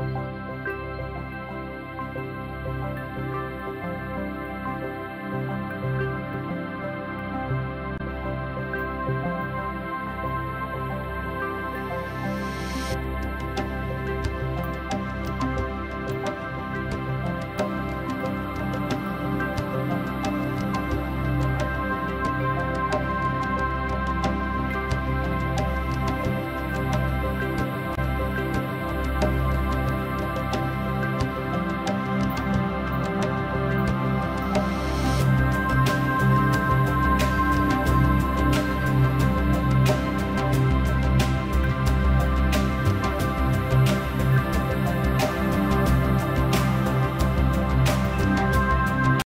you